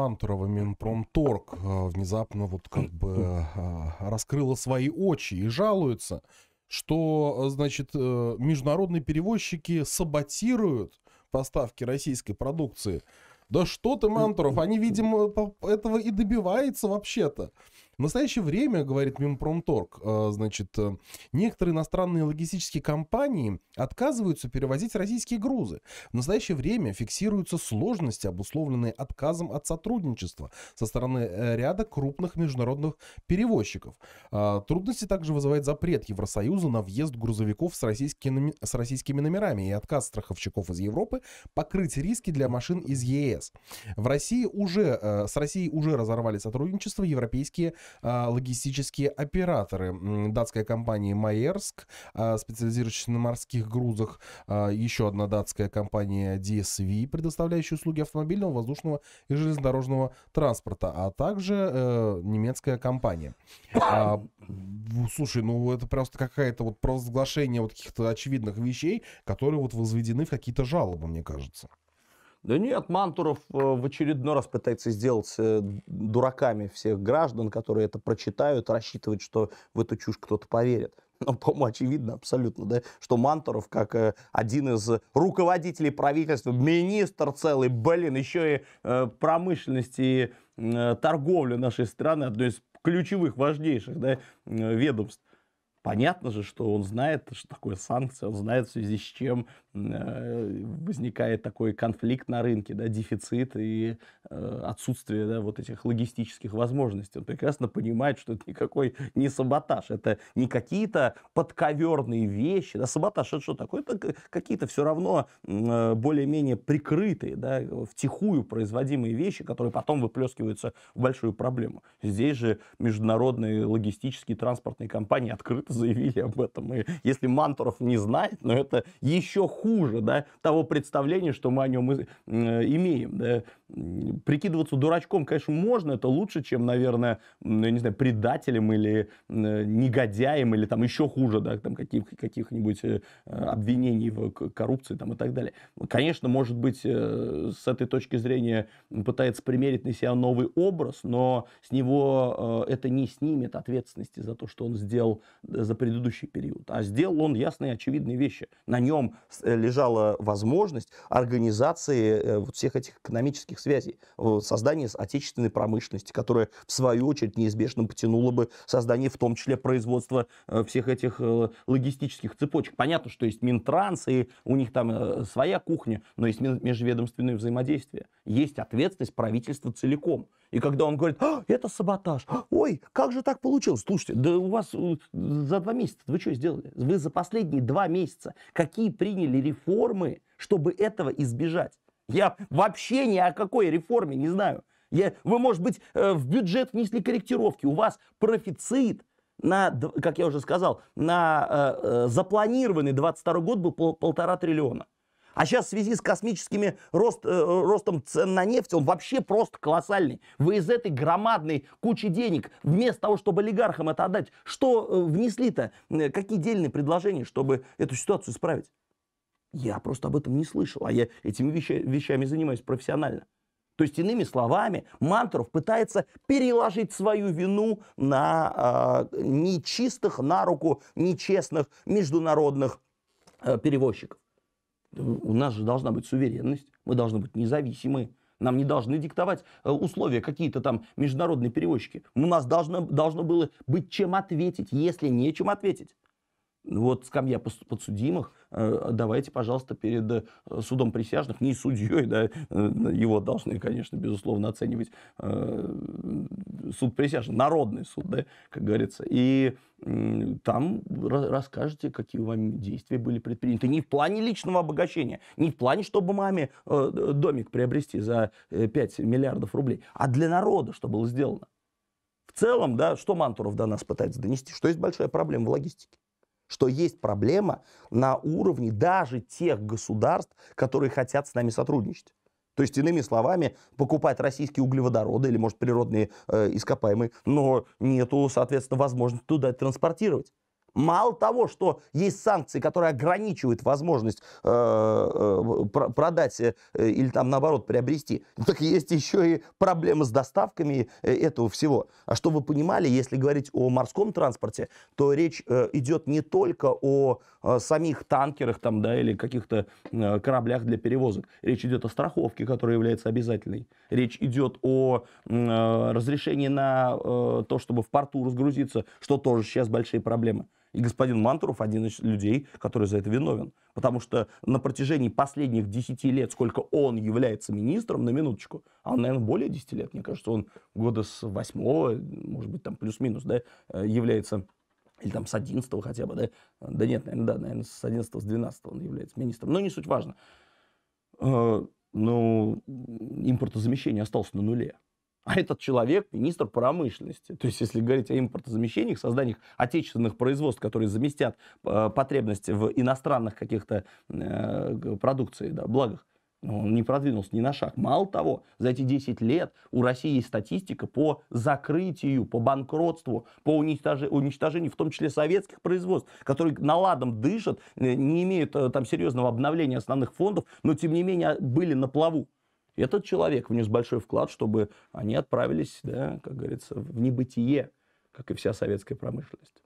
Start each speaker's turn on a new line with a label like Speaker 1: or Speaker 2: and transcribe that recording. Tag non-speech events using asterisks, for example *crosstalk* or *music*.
Speaker 1: Мантурова Минпромторг э, внезапно вот как бы *laughs* э, раскрыла свои очи и жалуется, что, значит, э, международные перевозчики саботируют поставки российской продукции. Да что ты, Мантуров, они, видимо, этого и добиваются вообще-то. В настоящее время, говорит Минпромторг, э, значит, э, некоторые иностранные логистические компании отказываются перевозить российские грузы. В настоящее время фиксируются сложности, обусловленные отказом от сотрудничества со стороны э, ряда крупных международных перевозчиков. А, трудности также вызывает запрет Евросоюза на въезд грузовиков с российскими, с российскими номерами и отказ страховщиков из Европы покрыть риски для машин из ЕС. В России уже, с Россией уже разорвали сотрудничество европейские логистические операторы. Датская компания Майерск, а, специализирующаяся на морских грузах. А, еще одна датская компания DSV, предоставляющая услуги автомобильного, воздушного и железнодорожного транспорта, а также э, немецкая компания. Слушай, ну это просто какая-то вот провозглашение вот каких-то очевидных вещей, которые вот возведены в какие-то жалобы, мне кажется.
Speaker 2: Да нет, Мантуров э, в очередной раз пытается сделать э, дураками всех граждан, которые это прочитают, рассчитывать, что в эту чушь кто-то поверит. Но, по-моему, очевидно абсолютно, да, что Мантуров, как э, один из руководителей правительства, министр целый, блин, еще и промышленности и торговли нашей страны, одно из ключевых, важнейших да, ведомств, Понятно же, что он знает, что такое санкции, он знает, в связи с чем э, возникает такой конфликт на рынке, да, дефицит и э, отсутствие да, вот этих логистических возможностей. Он прекрасно понимает, что это никакой не саботаж, это не какие-то подковерные вещи. Да, саботаж это что такое? Это какие-то все равно э, более-менее прикрытые, да, втихую производимые вещи, которые потом выплескиваются в большую проблему. Здесь же международные логистические транспортные компании открыто заявили об этом. И если Мантуров не знает, но это еще хуже да, того представления, что мы о нем э, имеем. Да. Прикидываться дурачком, конечно, можно, это лучше, чем, наверное, я не знаю, предателем или негодяем, или там еще хуже, да, там каких, каких-нибудь э, обвинений в коррупции там, и так далее. Конечно, может быть, э, с этой точки зрения пытается примерить на себя новый образ, но с него это не снимет ответственности за то, что он сделал за предыдущий период. А сделал он ясные очевидные вещи. На нем э, лежала возможность организации э, вот всех этих экономических связей, создания отечественной промышленности, которая в свою очередь неизбежно потянула бы создание в том числе производства э, всех этих логистических цепочек. Понятно, что есть Минтранс, и у них там своя кухня, но есть межведомственное взаимодействие. Есть ответственность правительства целиком. И когда он говорит, а, это саботаж, ой, как же так получилось? Слушайте, да у вас э, за два месяца вы что сделали? Вы за последние два месяца какие приняли реформы, чтобы этого избежать? Я вообще ни о какой реформе не знаю. Я, вы, может быть, э, в бюджет внесли корректировки, у вас профицит на, как я уже сказал, на э, э запланированный 22 год был пол, полтора триллиона. А сейчас в связи с космическими рост, э, ростом цен на нефть, он вообще просто колоссальный. Вы из этой громадной кучи денег, вместо того, чтобы олигархам это отдать, что э, внесли-то? Какие дельные предложения, чтобы эту ситуацию исправить? Я просто об этом не слышал, а я этими вещами, вещами занимаюсь профессионально. То есть, иными словами, Мантуров пытается переложить свою вину на э, нечистых, на руку нечестных международных э, перевозчиков. У нас же должна быть суверенность, мы должны быть независимы. Нам не должны диктовать э, условия какие-то там международные перевозчики. У нас должно, должно было быть чем ответить, если нечем ответить. Вот скамья подсудимых, э, давайте, пожалуйста, перед э, судом присяжных, не судьей, да, его должны, конечно, безусловно, оценивать суд присяжных, народный суд, да, как говорится. И там расскажете, какие у вами действия были предприняты. Не в плане личного обогащения, не в плане, чтобы маме э, домик приобрести за 5 э, миллиардов рублей, а для народа, что было сделано. В целом, да, что Мантуров до нас пытается донести? Что есть большая проблема в логистике. Что есть проблема на уровне даже тех государств, которые хотят с нами сотрудничать. То есть, иными словами, покупать российские углеводороды или, может, природные э, ископаемые, но нету, соответственно, возможности туда транспортировать. Мало того, что есть санкции, которые ограничивают возможность э, э, продать э, или там наоборот приобрести, так есть еще и проблемы с доставками э, этого всего. А что вы понимали, если говорить о морском транспорте, то речь э, идет не только о э, самих танкерах там, да, или каких-то э, кораблях для перевозок. Речь идет о страховке, которая является обязательной. Речь идет о э, разрешении на э, то, чтобы в порту разгрузиться, что тоже сейчас большие проблемы. И господин Мантуров один из людей, который за это виновен. Потому что на протяжении последних 10 лет, сколько он является министром, на минуточку, а он, наверное, более 10 лет, мне кажется, он года с 8, может быть, там плюс-минус, да, э, является или там с 11 хотя бы, да? Да нет, наверное, да, наверное, с 11 с 12 он является министром. Но не суть важно. Э, ну, импортозамещение осталось на нуле. А этот человек министр промышленности. То есть, если говорить о импортозамещениях, созданиях отечественных производств, которые заместят э, потребности в иностранных каких-то э, продукции, да, благах, он не продвинулся ни на шаг. Мало того, за эти 10 лет у России есть статистика по закрытию, по банкротству, по уничтожению, в том числе советских производств, которые наладом дышат, э, не имеют там серьезного обновления основных фондов, но тем не менее были на плаву. Этот человек внес большой вклад, чтобы они отправились, да, как говорится, в небытие, как и вся советская промышленность.